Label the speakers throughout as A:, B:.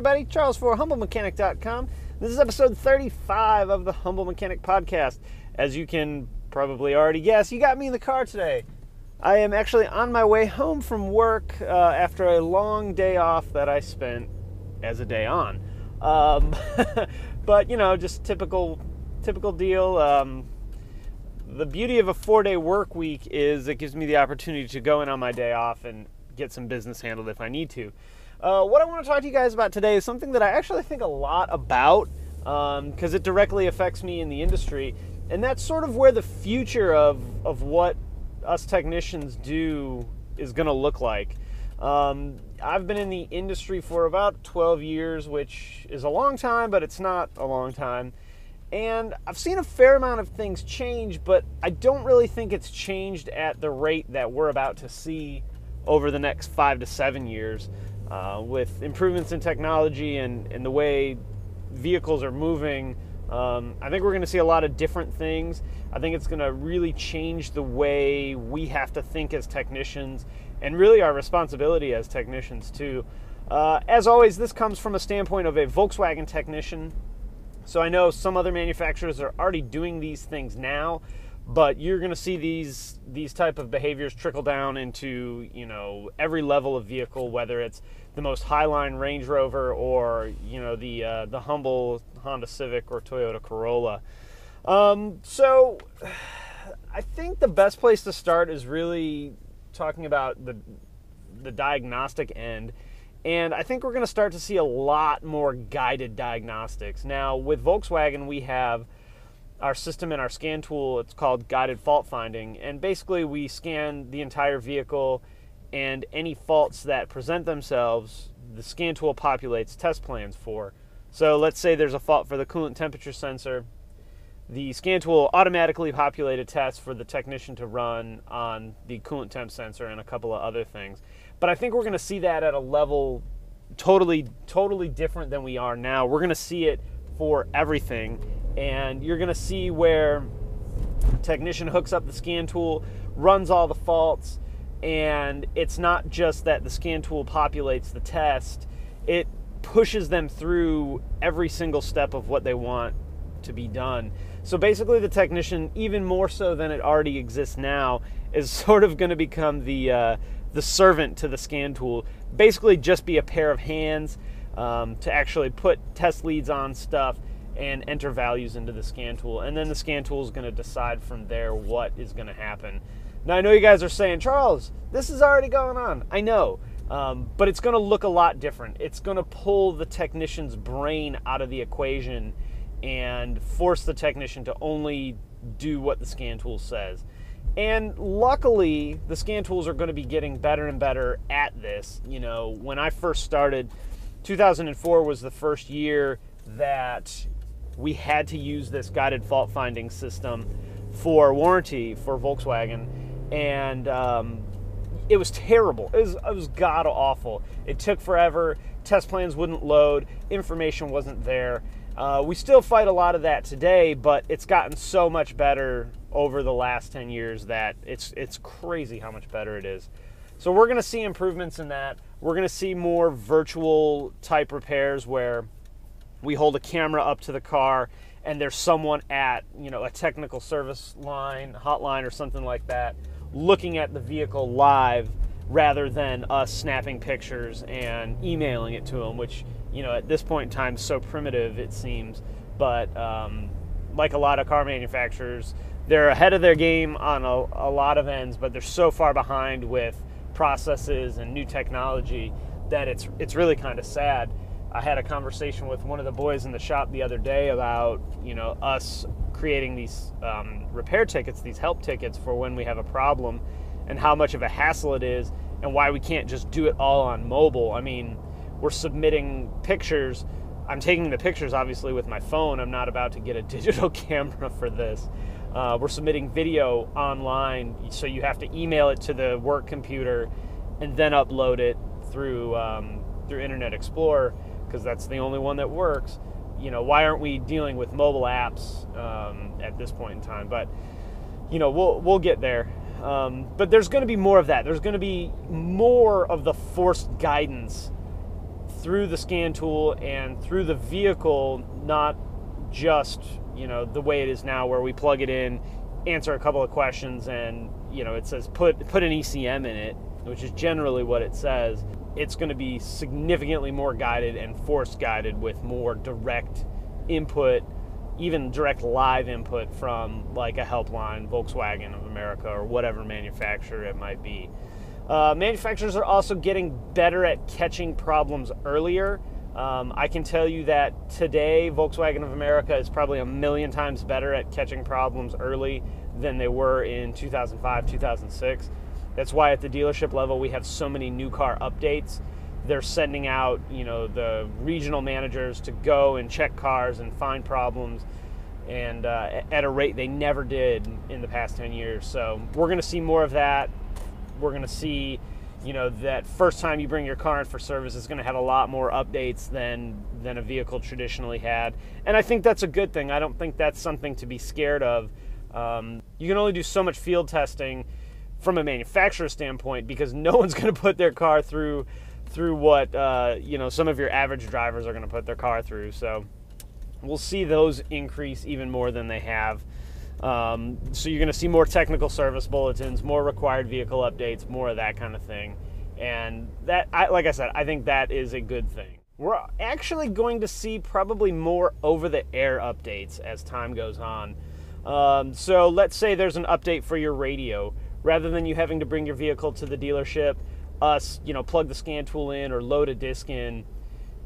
A: everybody. Charles for HumbleMechanic.com. This is episode 35 of the Humble Mechanic Podcast. As you can probably already guess, you got me in the car today. I am actually on my way home from work uh, after a long day off that I spent as a day on. Um, but you know, just typical, typical deal. Um, the beauty of a four-day work week is it gives me the opportunity to go in on my day off and get some business handled if I need to. Uh, what I want to talk to you guys about today is something that I actually think a lot about because um, it directly affects me in the industry, and that's sort of where the future of of what us technicians do is going to look like. Um, I've been in the industry for about 12 years, which is a long time, but it's not a long time. And I've seen a fair amount of things change, but I don't really think it's changed at the rate that we're about to see over the next five to seven years. Uh, with improvements in technology and, and the way vehicles are moving, um, I think we're going to see a lot of different things. I think it's going to really change the way we have to think as technicians and really our responsibility as technicians, too. Uh, as always, this comes from a standpoint of a Volkswagen technician. So I know some other manufacturers are already doing these things now, but you're going to see these these type of behaviors trickle down into you know every level of vehicle, whether it's the most highline Range Rover or you know the uh, the humble Honda Civic or Toyota Corolla. Um, so I think the best place to start is really talking about the the diagnostic end. And I think we're going to start to see a lot more guided diagnostics. Now, with Volkswagen, we have our system and our scan tool. It's called guided fault finding. And basically, we scan the entire vehicle and any faults that present themselves, the scan tool populates test plans for. So let's say there's a fault for the coolant temperature sensor. The scan tool automatically populate a test for the technician to run on the coolant temp sensor and a couple of other things. But I think we're going to see that at a level totally, totally different than we are now. We're going to see it for everything, and you're going to see where technician hooks up the scan tool, runs all the faults, and it's not just that the scan tool populates the test, it pushes them through every single step of what they want to be done. So basically, the technician, even more so than it already exists now, is sort of going to become the uh, the servant to the scan tool. Basically, just be a pair of hands um, to actually put test leads on stuff and enter values into the scan tool, and then the scan tool is going to decide from there what is going to happen. Now, I know you guys are saying, Charles, this is already going on. I know. Um, but it's going to look a lot different. It's going to pull the technician's brain out of the equation and force the technician to only do what the scan tool says. And luckily, the scan tools are going to be getting better and better at this. You know, when I first started, 2004 was the first year that we had to use this guided fault finding system for warranty for Volkswagen and um, it was terrible. It was, was god awful. It took forever. Test plans wouldn't load. Information wasn't there. Uh, we still fight a lot of that today, but it's gotten so much better over the last 10 years that it's it's crazy how much better it is. So we're going to see improvements in that. We're going to see more virtual type repairs where we hold a camera up to the car and there's someone at, you know, a technical service line, hotline or something like that looking at the vehicle live rather than us snapping pictures and emailing it to them, which, you know, at this point in time is so primitive, it seems. But um, like a lot of car manufacturers, they're ahead of their game on a, a lot of ends, but they're so far behind with processes and new technology that it's it's really kind of sad. I had a conversation with one of the boys in the shop the other day about you know us creating these um, repair tickets, these help tickets for when we have a problem, and how much of a hassle it is, and why we can't just do it all on mobile. I mean, we're submitting pictures. I'm taking the pictures obviously with my phone. I'm not about to get a digital camera for this. Uh, we're submitting video online, so you have to email it to the work computer and then upload it through um, through Internet Explorer because that's the only one that works you know, why aren't we dealing with mobile apps um, at this point in time? But you know, we'll we'll get there. Um, but there's going to be more of that. There's going to be more of the forced guidance through the scan tool and through the vehicle, not just you know the way it is now, where we plug it in, answer a couple of questions, and you know it says put put an ECM in it, which is generally what it says. It's going to be significantly more guided and force guided with more direct input, even direct live input from like a helpline, Volkswagen of America, or whatever manufacturer it might be. Uh, manufacturers are also getting better at catching problems earlier. Um, I can tell you that today, Volkswagen of America is probably a million times better at catching problems early than they were in 2005, 2006. That's why at the dealership level we have so many new car updates. They're sending out, you know, the regional managers to go and check cars and find problems, and uh, at a rate they never did in the past 10 years. So we're going to see more of that. We're going to see, you know, that first time you bring your car in for service is going to have a lot more updates than than a vehicle traditionally had, and I think that's a good thing. I don't think that's something to be scared of. Um, you can only do so much field testing from a manufacturer standpoint because no one's going to put their car through through what uh, you know some of your average drivers are going to put their car through. So we'll see those increase even more than they have. Um, so you're going to see more technical service bulletins, more required vehicle updates, more of that kind of thing. And that, I, like I said, I think that is a good thing. We're actually going to see probably more over-the-air updates as time goes on. Um, so let's say there's an update for your radio rather than you having to bring your vehicle to the dealership, us, you know, plug the scan tool in or load a disc in,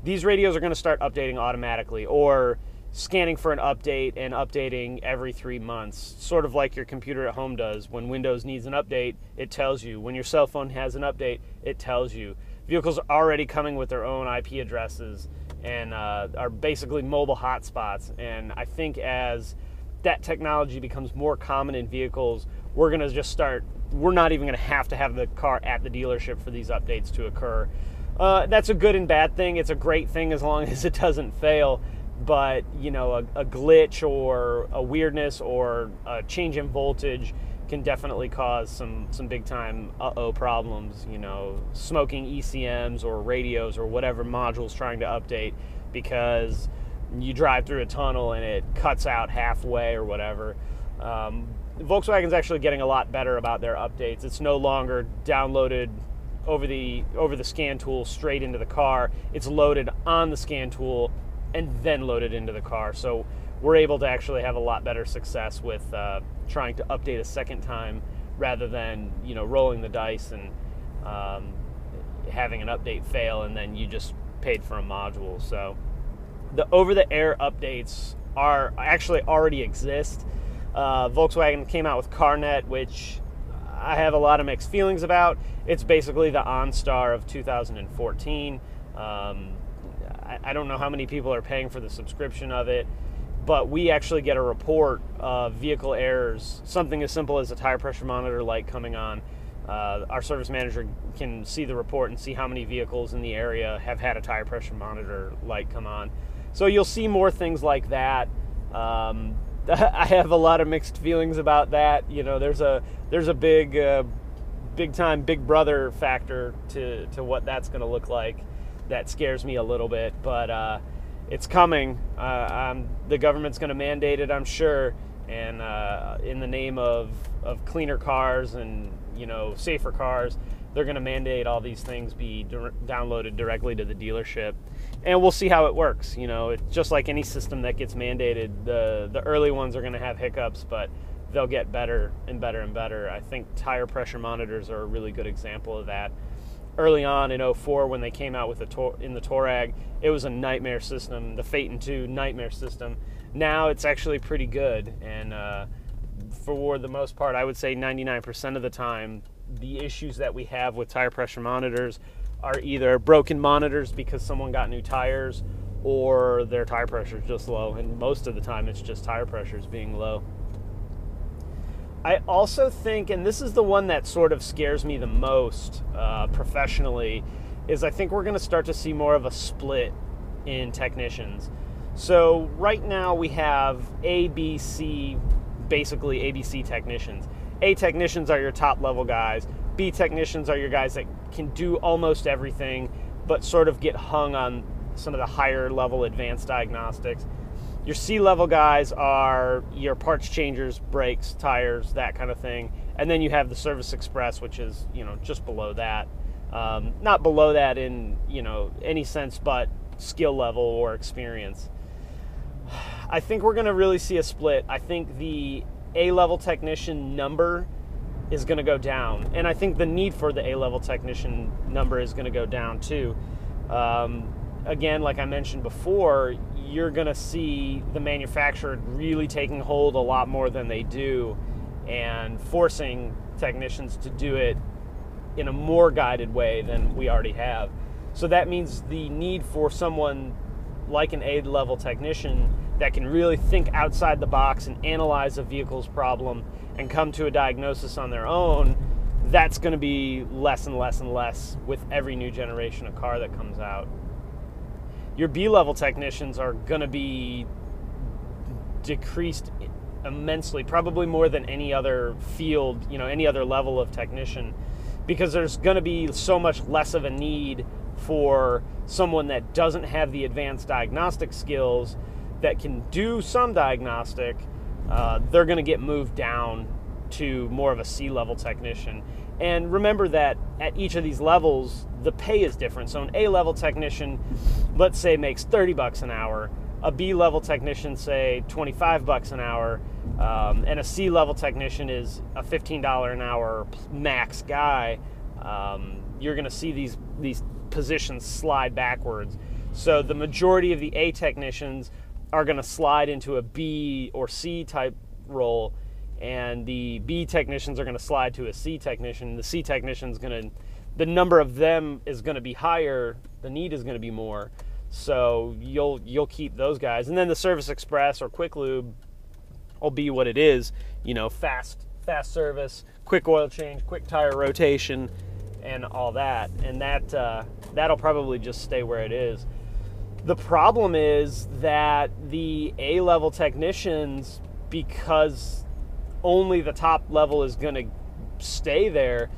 A: these radios are going to start updating automatically or scanning for an update and updating every three months, sort of like your computer at home does. When Windows needs an update, it tells you. When your cell phone has an update, it tells you. Vehicles are already coming with their own IP addresses and uh, are basically mobile hotspots. And I think as that technology becomes more common in vehicles, we're going to just start, we're not even going to have to have the car at the dealership for these updates to occur. Uh, that's a good and bad thing. It's a great thing as long as it doesn't fail. But, you know, a, a glitch or a weirdness or a change in voltage can definitely cause some, some big time uh oh problems. You know, smoking ECMs or radios or whatever modules trying to update because you drive through a tunnel and it cuts out halfway or whatever. Um, Volkswagen's actually getting a lot better about their updates. It's no longer downloaded over the over the scan tool straight into the car. It's loaded on the scan tool and then load it into the car. So we're able to actually have a lot better success with uh, trying to update a second time rather than you know rolling the dice and um, having an update fail and then you just paid for a module. So the over-the-air updates are actually already exist. Uh, Volkswagen came out with CarNet, which I have a lot of mixed feelings about. It's basically the OnStar of 2014. Um, I, I, don't know how many people are paying for the subscription of it, but we actually get a report of vehicle errors, something as simple as a tire pressure monitor light coming on. Uh, our service manager can see the report and see how many vehicles in the area have had a tire pressure monitor light come on. So you'll see more things like that. Um, I have a lot of mixed feelings about that. You know, there's a there's a big uh, big time Big Brother factor to to what that's going to look like. That scares me a little bit, but uh, it's coming. Uh, the government's going to mandate it, I'm sure, and uh, in the name of of cleaner cars and you know safer cars, they're going to mandate all these things be downloaded directly to the dealership. And we'll see how it works you know? It's just like any system that gets mandated the the early ones are going to have hiccups but they'll get better and better and better. I think tire pressure monitors are a really good example of that early on in 04 when they came out with the tor- in the Touareg it was a nightmare system the Phaeton 2 nightmare system now it's actually pretty good and uh, for the most part i would say 99% of the time the issues that we have with tire pressure monitors are either broken monitors because someone got new tires or their tire pressure is just low. And most of the time, it's just tire pressures being low. I also think, and this is the one that sort of scares me the most uh, professionally, is I think we're going to start to see more of a split in technicians. So right now we have A, B, C, basically ABC technicians. A technicians are your top level guys. B technicians are your guys that can do almost everything. but sort of get hung on some of the higher level advanced diagnostics. Your C level guys are your parts changers, brakes, tires, that kind of thing. And then you have the Service Express, which is, you know, just below that. Um, not below that in, you know, any sense, but skill level or experience. I think we're going to really see a split. I think the A level technician number is going to go down. And I think the need for the A level technician number is going to go down too. Um, again, like I mentioned before, you're going to see the manufacturer really taking hold a lot more than they do and forcing technicians to do it in a more guided way than we already have. So that means the need for someone like an A level technician that can really think outside the box and analyze a vehicle's problem and come to a diagnosis on their own, that's going to be less and less and less with every new generation of car that comes out. Your B level technicians are going to be decreased immensely, probably more than any other field, you know, any other level of technician, because there's going to be so much less of a need for someone that doesn't have the advanced diagnostic skills that can do some diagnostic, uh, they're going to get moved down to more of a C level technician. And remember that at each of these levels, the pay is different. So an A level technician, let's say, makes 30 bucks an hour. A B level technician, say, 25 bucks an hour. Um, and a C level technician is a $15 an hour max guy. Um, you're going to see these these positions slide backwards. So the majority of the A technicians are going to slide into a B or C type role, and the B technicians are going to slide to a C technician. The C technician is going to, the number of them is going to be higher. The need is going to be more. So you'll you'll keep those guys, and then the Service Express or Quick Lube will be what it is. You know, fast fast service, quick oil change, quick tire rotation, and all that. And that uh, that'll probably just stay where it is. The problem is that the A level technicians, because only the top level is going to stay there,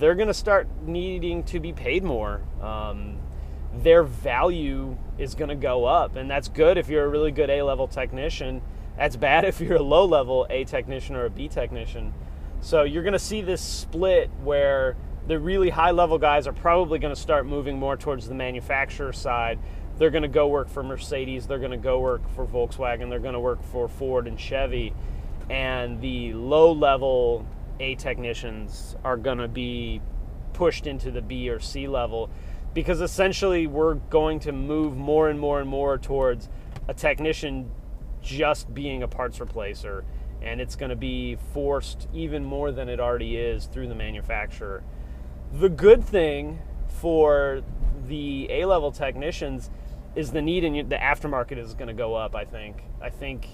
A: they're going to start needing to be paid more. Um, their value is going to go up, and that's good if you're a really good A level technician. That's bad if you're a low level A technician or a B technician. So you're going to see this split where the really high level guys are probably going to start moving more towards the manufacturer side they're going to go work for Mercedes, they're going to go work for Volkswagen, they're going to work for Ford and Chevy. And the low level A technicians are going to be pushed into the B or C level because essentially we're going to move more and more and more towards a technician just being a parts replacer and it's going to be forced even more than it already is through the manufacturer. The good thing for the A level technicians is the need in the aftermarket is going to go up. I think. I think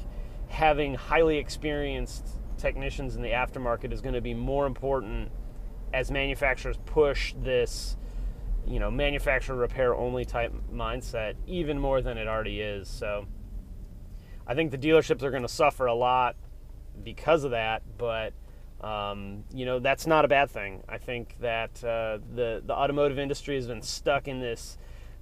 A: having highly experienced technicians in the aftermarket is going to be more important as manufacturers push this, you know, manufacturer repair only type mindset even more than it already is. So I think the dealerships are going to suffer a lot because of that, but um, you know that's not a bad thing. I think that uh, the the automotive industry has been stuck in this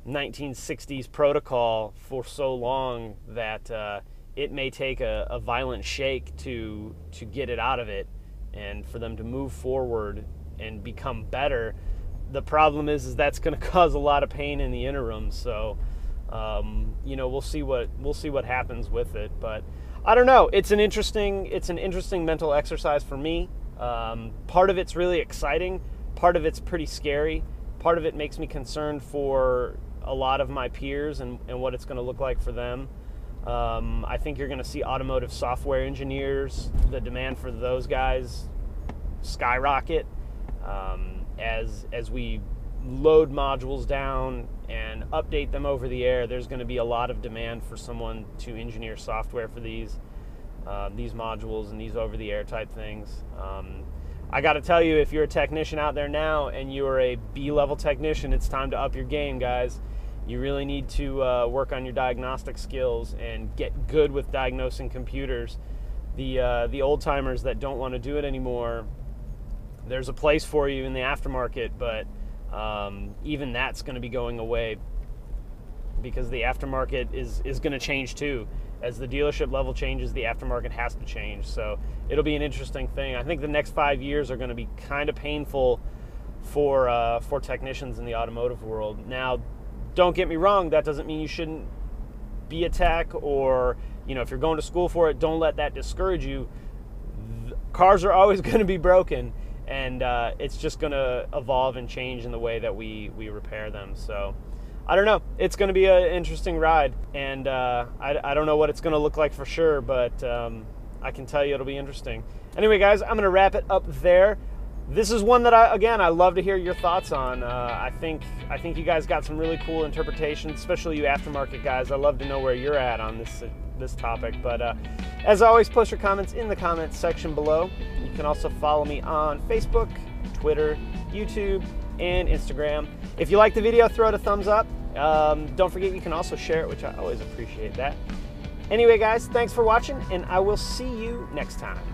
A: 1960s protocol for so long that uh, it may take a, a, violent shake to to get it out of it and for them to move forward and become better. The problem is, is that's going to cause a lot of pain in the interim. So, um, you know, we'll see what we'll see what happens with it. But I don't know. It's an interesting it's an interesting mental exercise for me. Um, part of it's really exciting. Part of it's pretty scary. Part of it makes me concerned for a lot of my peers and, and what it's going to look like for them. Um, I think you're going to see automotive software engineers, the demand for those guys skyrocket um, as as we load modules down and update them over the air. There's going to be a lot of demand for someone to engineer software for these uh, these modules and these over the air type things. Um, I got to tell you, if you're a technician out there now and you're a B level technician, it's time to up your game, guys you really need to uh, work on your diagnostic skills and get good with diagnosing computers. The uh, the old timers that don't want to do it anymore, there's a place for you in the aftermarket, but Um, even that's going to be going away because the aftermarket is is going to change too. As the dealership level changes, the aftermarket has to change. So it'll be an interesting thing. I think the next five years are going to be kind of painful for uh, for technicians in the automotive world. Now, don't get me wrong. That doesn't mean you shouldn't be a tech or you know if you're going to school for it. Don't let that discourage you. Cars are always going to be broken, and uh, it's just going to evolve and change in the way that we we repair them. So. I don't know. It's going to be an interesting ride, and uh, I, I, don't know what it's going to look like for sure, but um, I can tell you it'll be interesting. Anyway, guys, I'm going to wrap it up there. This is one that I again I love to hear your thoughts on. Uh, I think I think you guys got some really cool interpretations, especially you aftermarket guys. I love to know where you're at on this uh, this topic. But uh, as always, post your comments in the comments section below. You can also follow me on Facebook, Twitter, YouTube, and Instagram. If you like the video, throw it a thumbs up. Um, don't forget you can also share it, which I always appreciate that. Anyway, guys, thanks for watching, and I will see you next time.